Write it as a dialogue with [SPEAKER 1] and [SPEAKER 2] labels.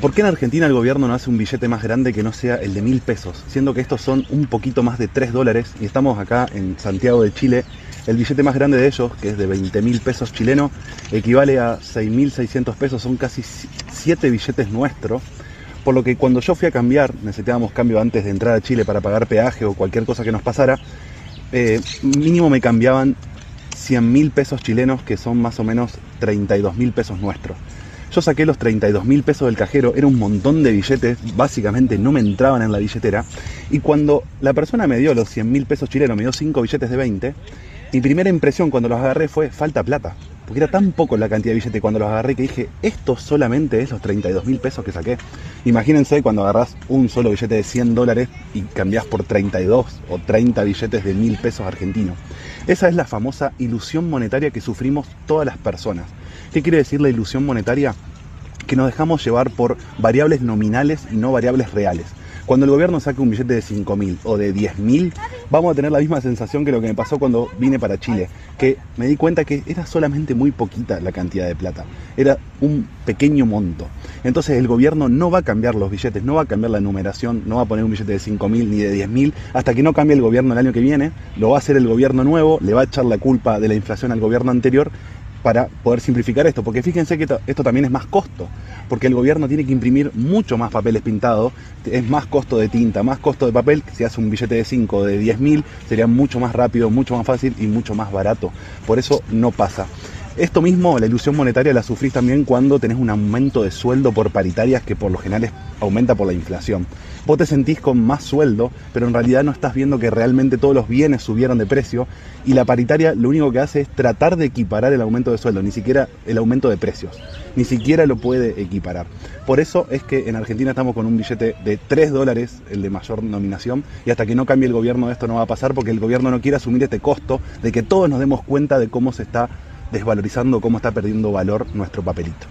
[SPEAKER 1] ¿Por qué en Argentina el gobierno no hace un billete más grande que no sea el de mil pesos? Siendo que estos son un poquito más de 3 dólares y estamos acá en Santiago de Chile. El billete más grande de ellos, que es de 20 mil pesos chilenos, equivale a 6.600 pesos, son casi 7 billetes nuestros. Por lo que cuando yo fui a cambiar, necesitábamos cambio antes de entrar a Chile para pagar peaje o cualquier cosa que nos pasara, eh, mínimo me cambiaban 100 mil pesos chilenos, que son más o menos 32 mil pesos nuestros. Yo saqué los 32 mil pesos del cajero, era un montón de billetes, básicamente no me entraban en la billetera. Y cuando la persona me dio los 100 mil pesos chilenos, me dio 5 billetes de 20, mi primera impresión cuando los agarré fue falta plata. Porque era tan poco la cantidad de billetes cuando los agarré que dije, esto solamente es los 32 mil pesos que saqué. Imagínense cuando agarrás un solo billete de 100 dólares y cambiás por 32 o 30 billetes de mil pesos argentinos. Esa es la famosa ilusión monetaria que sufrimos todas las personas. ¿Qué quiere decir la ilusión monetaria? Que nos dejamos llevar por variables nominales y no variables reales. Cuando el gobierno saque un billete de 5.000 o de 10.000, vamos a tener la misma sensación que lo que me pasó cuando vine para Chile, que me di cuenta que era solamente muy poquita la cantidad de plata, era un pequeño monto. Entonces el gobierno no va a cambiar los billetes, no va a cambiar la numeración, no va a poner un billete de 5.000 ni de 10.000, hasta que no cambie el gobierno el año que viene, lo va a hacer el gobierno nuevo, le va a echar la culpa de la inflación al gobierno anterior para poder simplificar esto, porque fíjense que esto también es más costo, porque el gobierno tiene que imprimir mucho más papeles pintados, es más costo de tinta, más costo de papel, si hace un billete de 5 o de 10 mil, sería mucho más rápido, mucho más fácil y mucho más barato. Por eso no pasa. Esto mismo, la ilusión monetaria, la sufrís también cuando tenés un aumento de sueldo por paritarias que por lo general aumenta por la inflación. Vos te sentís con más sueldo, pero en realidad no estás viendo que realmente todos los bienes subieron de precio y la paritaria lo único que hace es tratar de equiparar el aumento de sueldo, ni siquiera el aumento de precios, ni siquiera lo puede equiparar. Por eso es que en Argentina estamos con un billete de 3 dólares, el de mayor nominación, y hasta que no cambie el gobierno esto no va a pasar porque el gobierno no quiere asumir este costo de que todos nos demos cuenta de cómo se está desvalorizando cómo está perdiendo valor nuestro papelito.